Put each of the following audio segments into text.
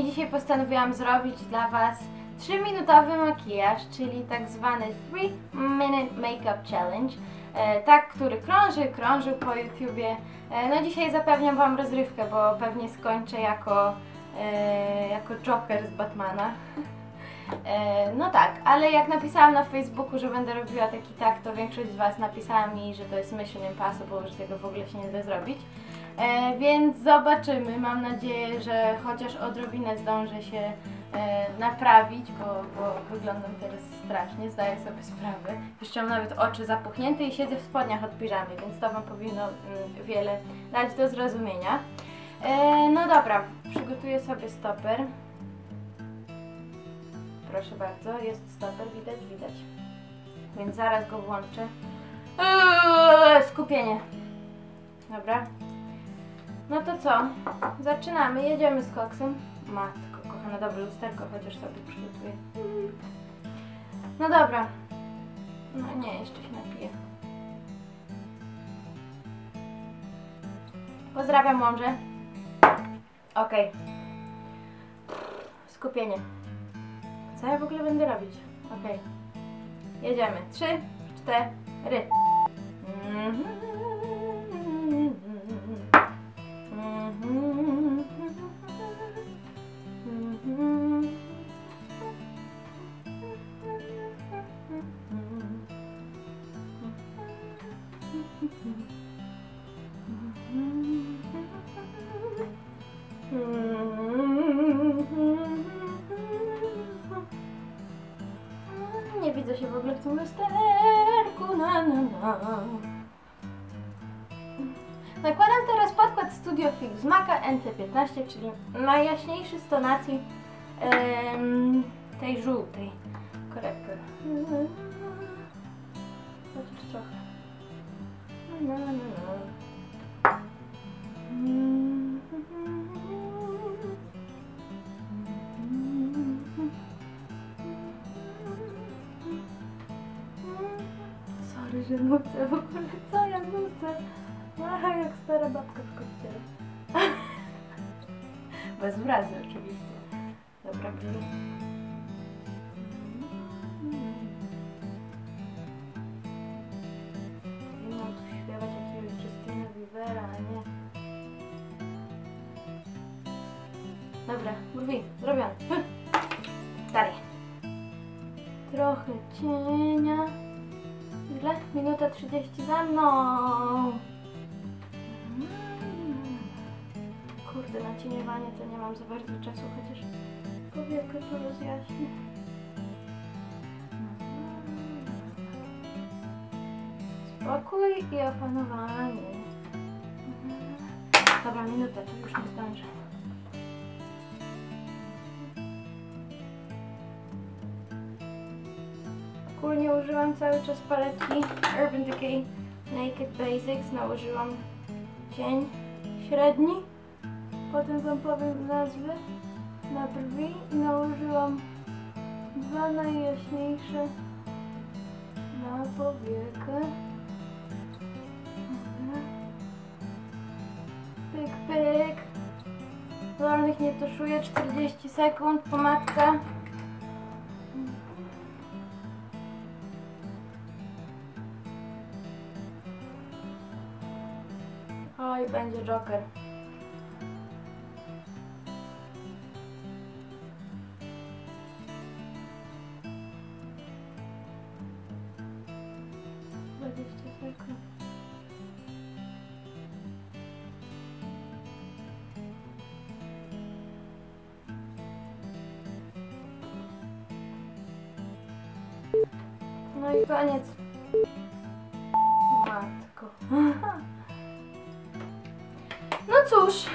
kochani, dzisiaj postanowiłam zrobić dla Was 3-minutowy makijaż, czyli tak zwany 3 Minute Makeup Challenge. E, tak, który krąży, krążył po YouTubie. E, no dzisiaj zapewniam Wam rozrywkę, bo pewnie skończę jako, e, jako Joker z Batmana. No tak, ale jak napisałam na Facebooku, że będę robiła taki tak, to większość z Was napisała mi, że to jest Mission Impossible, że tego w ogóle się nie da zrobić. E, więc zobaczymy. Mam nadzieję, że chociaż odrobinę zdążę się e, naprawić, bo, bo wyglądam teraz strasznie, zdaję sobie sprawę. Jeszcze mam nawet oczy zapuchnięte i siedzę w spodniach od piżamy, więc to Wam powinno mm, wiele dać do zrozumienia. E, no dobra, przygotuję sobie stoper. Proszę bardzo, jest stoper, widać, widać. Więc zaraz go włączę. Eee, skupienie. Dobra. No to co? Zaczynamy, jedziemy z koksem. Matko, kochana, dobre lusterko, chociaż sobie przygotuję. No dobra. No nie, jeszcze się napiję. Pozdrawiam mąże. Okej. Skupienie. Co ja w ogóle będę robić? Okej. Jedziemy. Trzy, cztery. Nie widzę się w ogóle w tym lusterku. Na, na, na. Nakładam teraz podkład Studio Fix z Maca NC15, czyli najjaśniejszy z tonacji em, tej żółtej korektor. Chociaż trochę. Na, na, na. Że nucę w ogóle, co ja nucę? Aha, jak stara babka w kościele. Bez urazy oczywiście. Dobra, brzmi. Powinnam tu śpiewać jakiegoś Justina Biebera, a nie... Dobra, brwi, zrobione. Dalej. Trochę cienia. Ile? Minuta 30 za mną. Kurde, na to nie mam za bardzo czasu, chociaż powiekę to rozjaśnię. Spokój i opanowanie. Dobra, minutę, to już nie zdążę. Ogólnie używam cały czas paletki Urban Decay Naked Basics. Nałożyłam cień średni. Potem wam powiem nazwy na brwi i nałożyłam dwa najjaśniejsze na powiekę. Pyk, pyk. Dolnych nie tuszuję 40 sekund, pomadka. Oj, będzie Joker. No i koniec. Matko. No cóż.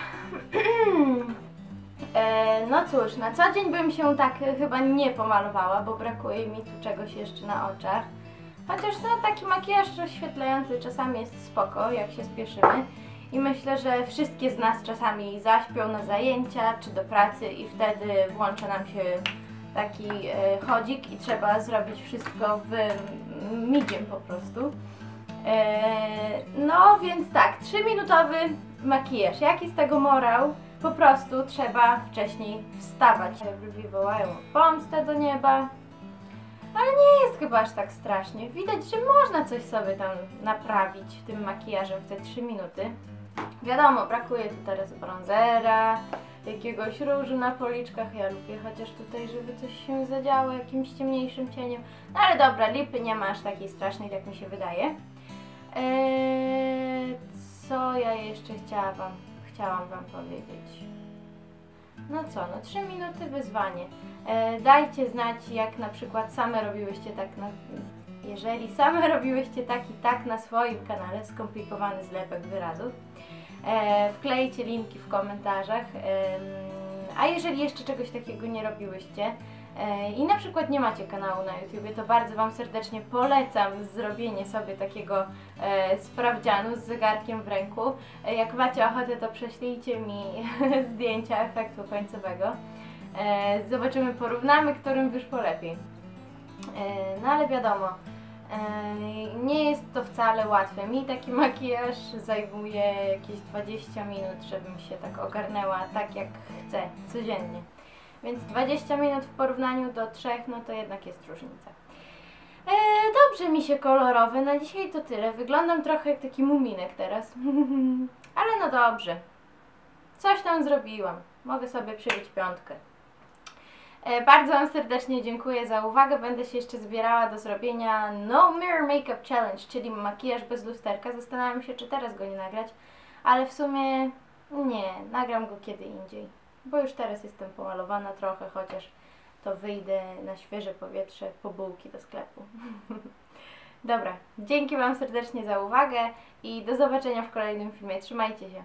E, no cóż, na co dzień bym się tak chyba nie pomalowała, bo brakuje mi tu czegoś jeszcze na oczach. Chociaż no, taki makijaż rozświetlający czasami jest spoko, jak się spieszymy. I myślę, że wszystkie z nas czasami zaśpią na zajęcia czy do pracy i wtedy włącza nam się taki e, chodzik i trzeba zrobić wszystko w migiem po prostu. E, no więc tak, 3-minutowy makijaż. Jaki z tego morał? po prostu trzeba wcześniej wstawać. Brwi wołają o pomstę do nieba, ale nie jest chyba aż tak strasznie. Widać, że można coś sobie tam naprawić tym makijażem w te 3 minuty. Wiadomo, brakuje tu teraz bronzera, jakiegoś różu na policzkach. Ja lubię chociaż tutaj, żeby coś się zadziało jakimś ciemniejszym cieniem. No ale dobra, lipy nie ma aż takiej strasznej, jak mi się wydaje. Eee, co ja jeszcze chciałam wam, chciałam wam powiedzieć? No co, no 3 minuty wyzwanie. E, dajcie znać, jak na przykład same robiłyście tak na... Jeżeli same robiłyście tak i tak na swoim kanale skomplikowany zlepek wyrazów, e, wklejcie linki w komentarzach. E, a jeżeli jeszcze czegoś takiego nie robiłyście i na przykład nie macie kanału na YouTubie, to bardzo Wam serdecznie polecam zrobienie sobie takiego e, sprawdzianu z zegarkiem w ręku. E, jak macie ochotę, to prześlijcie mi zdjęcia efektu końcowego. E, zobaczymy, porównamy, którym wyszło lepiej. E, no ale wiadomo, e, nie jest to wcale łatwe. Mi taki makijaż zajmuje jakieś 20 minut, żebym się tak ogarnęła tak jak chcę, codziennie. Więc 20 minut w porównaniu do 3, no to jednak jest różnica. E, dobrze mi się kolorowe, na dzisiaj to tyle. Wyglądam trochę jak taki muminek teraz. ale no dobrze. Coś tam zrobiłam. Mogę sobie przybić piątkę. E, Bardzo Wam serdecznie dziękuję za uwagę. Będę się jeszcze zbierała do zrobienia No Mirror Makeup Challenge, czyli makijaż bez lusterka. Zastanawiam się, czy teraz go nie nagrać, ale w sumie nie, nagram go kiedy indziej, bo już teraz jestem pomalowana trochę, chociaż to wyjdę na świeże powietrze po bułki do sklepu. Dobra, dzięki Wam serdecznie za uwagę i do zobaczenia w kolejnym filmie. Trzymajcie się.